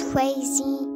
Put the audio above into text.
crazy.